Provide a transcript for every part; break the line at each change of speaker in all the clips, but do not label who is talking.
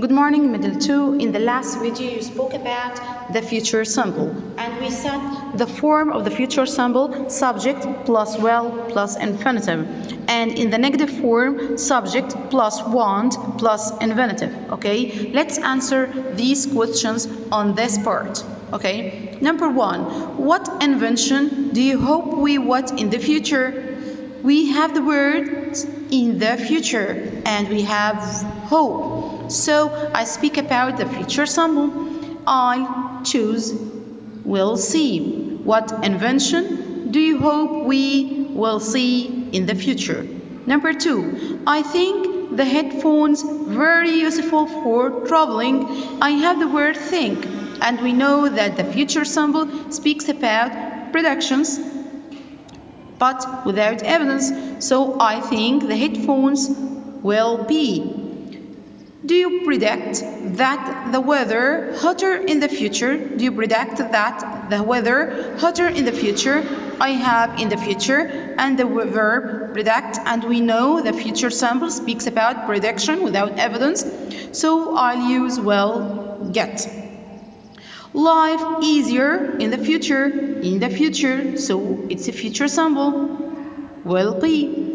Good morning, middle two. In the last video, you spoke about the future simple, and we said the form of the future simple subject plus will plus infinitive, and in the negative form subject plus want plus infinitive. Okay, let's answer these questions on this part. Okay, number one, what invention do you hope we what in the future? We have the words in the future, and we have hope. So I speak about the future sample. I choose will see. What invention do you hope we will see in the future? Number two, I think the headphones very useful for traveling. I have the word think, and we know that the future simple speaks about productions but without evidence. So I think the headphones will be do you predict that the weather hotter in the future? Do you predict that the weather hotter in the future? I have in the future and the verb predict and we know the future sample speaks about prediction without evidence so I'll use will get. Life easier in the future in the future so it's a future simple will be.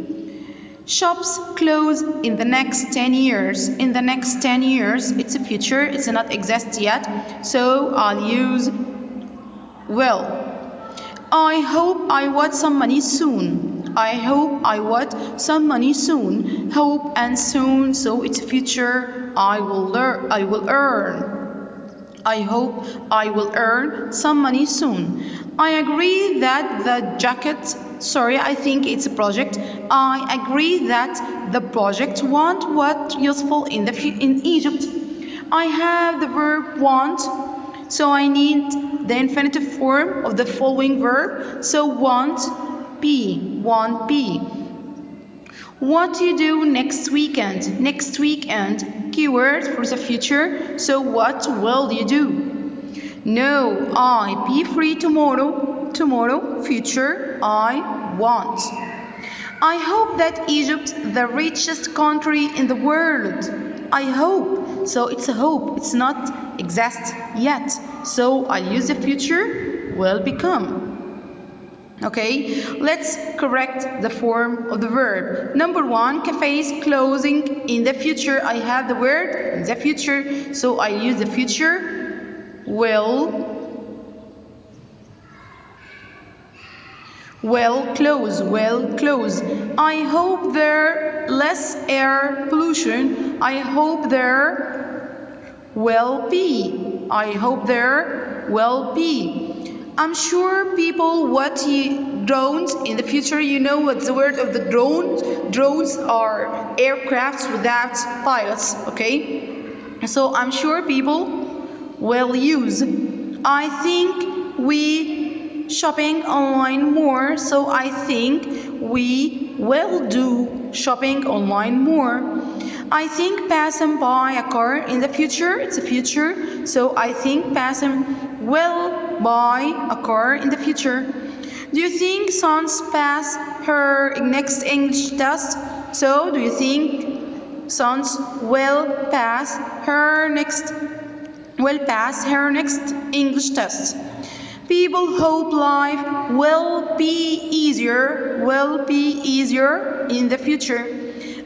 Shops close in the next 10 years. In the next 10 years, it's a future, it's not exist yet, so I'll use will. I hope I want some money soon. I hope I want some money soon. Hope and soon, so it's a future. I will learn. I will earn. I hope I will earn some money soon. I agree that the jacket, sorry, I think it's a project. I agree that the project want what useful in the in Egypt. I have the verb want, so I need the infinitive form of the following verb. So want be, want be. What do you do next weekend? Next weekend, keyword for the future. So what will you do? No, I be free tomorrow. Tomorrow, future, I want. I hope that Egypt, the richest country in the world. I hope. So it's a hope. It's not exist yet. So I use the future will become. Okay, let's correct the form of the verb. Number one, cafes closing in the future. I have the word in the future, so I use the future will well close, well close. I hope there less air pollution. I hope there will be. I hope there will be. I'm sure people what you drones in the future you know what's the word of the drones drones are aircrafts without pilots okay so I'm sure people will use I think we shopping online more so I think we will do shopping online more I think passing by a car in the future it's a future so I think passing will buy a car in the future. Do you think Sans pass her next English test? So, do you think Sans will pass her next will pass her next English test? People hope life will be easier, will be easier in the future.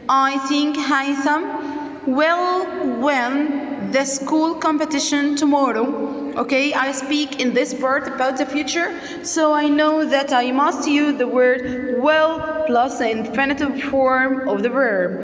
I think Haytham will win the school competition tomorrow. Okay, I speak in this part about the future, so I know that I must use the word will plus the infinitive form of the verb.